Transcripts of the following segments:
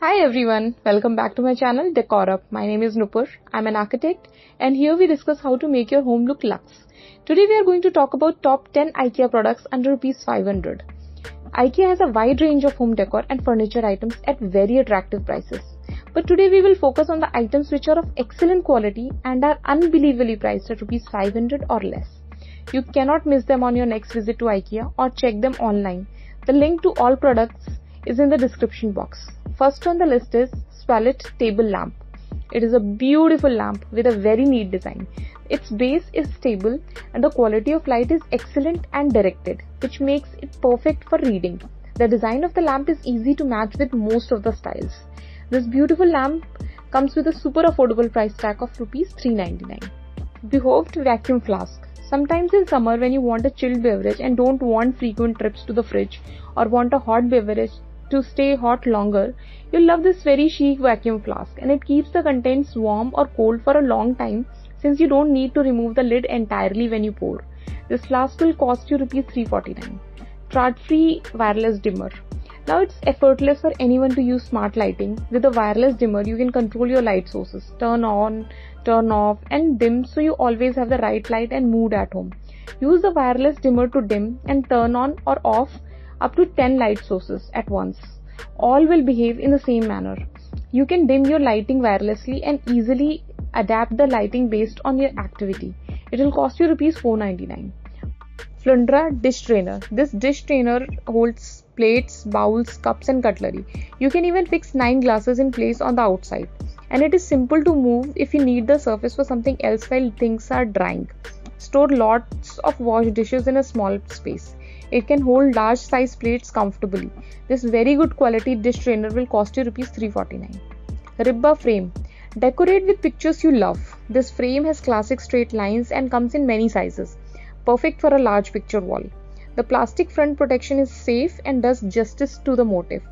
Hi everyone, welcome back to my channel Decor Up. My name is Nupur. I'm an architect and here we discuss how to make your home look luxe. Today we are going to talk about top 10 IKEA products under rupees 500. IKEA has a wide range of home decor and furniture items at very attractive prices. But today we will focus on the items which are of excellent quality and are unbelievably priced at rupees 500 or less. You cannot miss them on your next visit to IKEA or check them online. The link to all products is in the description box. First on the list is Svallet Table Lamp. It is a beautiful lamp with a very neat design. Its base is stable and the quality of light is excellent and directed, which makes it perfect for reading. The design of the lamp is easy to match with most of the styles. This beautiful lamp comes with a super affordable price tag of rupees 399. Behövd Vacuum Flask. Sometimes in summer when you want a chilled beverage and don't want frequent trips to the fridge or want a hot beverage to stay hot longer, you'll love this very chic vacuum flask and it keeps the contents warm or cold for a long time since you don't need to remove the lid entirely when you pour. This flask will cost you rupees 349. Trådfri wireless dimmer. Now it's effortless for anyone to use smart lighting. With a wireless dimmer, you can control your light sources, turn on, turn off and dim so you always have the right light and mood at home. Use the wireless dimmer to dim and turn on or off up to 10 light sources at once. All will behave in the same manner. You can dim your lighting wirelessly and easily adapt the lighting based on your activity. It will cost you rupees 499. Flundra dish strainer. This dish strainer holds plates, bowls, cups and cutlery. You can even fix 9 glasses in place on the outside. And it is simple to move if you need the surface for something else while things are drying. Store lots of wash dishes in a small space. It can hold large size plates comfortably. This very good quality dish strainer will cost you rupees 349. Ribba frame. Decorate with pictures you love. This frame has classic straight lines and comes in many sizes. Perfect for a large picture wall. The plastic front protection is safe and does justice to the motif.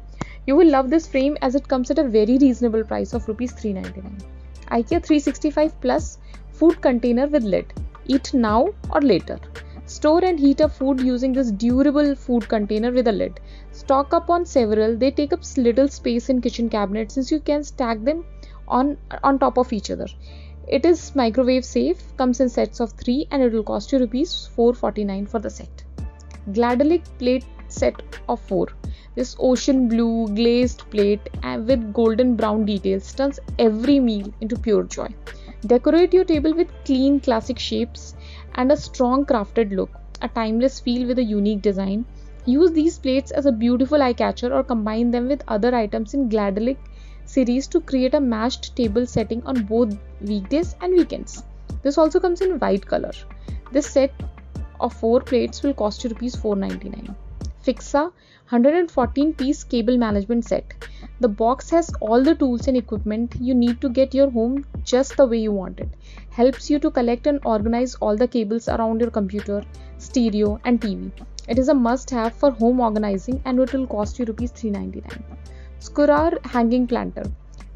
You will love this frame as it comes at a very reasonable price of rupees 399. IKEA 365 Plus food container with lid. Eat now or later. Store and heat up food using this durable food container with a lid. Stock up on several, they take up little space in kitchen cabinets since you can stack them on, on top of each other. It is microwave safe, comes in sets of 3 and it will cost you rupees 449 for the set. Gladelig plate set of 4. This ocean blue glazed plate uh, with golden brown details turns every meal into pure joy. Decorate your table with clean classic shapes and a strong crafted look, a timeless feel with a unique design. Use these plates as a beautiful eye catcher or combine them with other items in Gladelig series to create a matched table setting on both weekdays and weekends. This also comes in white color. This set of 4 plates will cost you rupees 499. Fixa 114 piece cable management set. The box has all the tools and equipment you need to get your home just the way you want it. Helps you to collect and organize all the cables around your computer, stereo, and TV. It is a must have for home organizing and it will cost you rupees 399. Skurar hanging planter.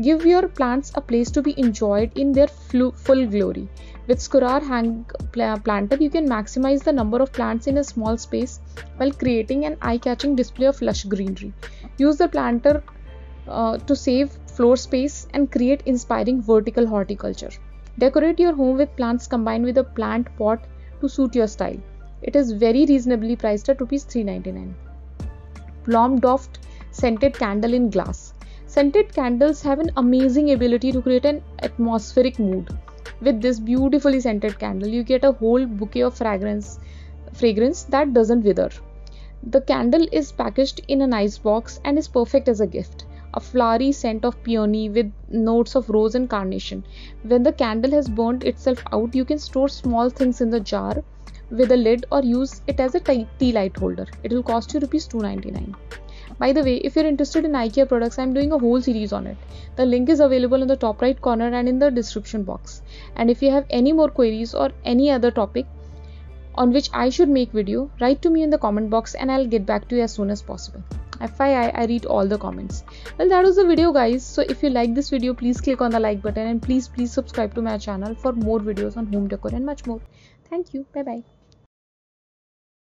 Give your plants a place to be enjoyed in their full glory. With Skurar hang planter, you can maximize the number of plants in a small space while creating an eye-catching display of lush greenery. Use the planter uh, to save floor space and create inspiring vertical horticulture. Decorate your home with plants combined with a plant pot to suit your style. It is very reasonably priced at rupees 399. Blomdoft scented candle in glass. Scented candles have an amazing ability to create an atmospheric mood. With this beautifully scented candle, you get a whole bouquet of fragrance fragrance that doesn't wither. The candle is packaged in a nice box and is perfect as a gift. A flowery scent of peony with notes of rose and carnation. When the candle has burned itself out, you can store small things in the jar with a lid or use it as a tea light holder. It will cost you rupees 299. By the way, if you're interested in IKEA products, I'm doing a whole series on it. The link is available in the top right corner and in the description box. And if you have any more queries or any other topic on which I should make video, write to me in the comment box and I'll get back to you as soon as possible. FYI, I read all the comments. Well, that was the video guys. So if you like this video, please click on the like button and please please subscribe to my channel for more videos on home decor and much more. Thank you. Bye bye.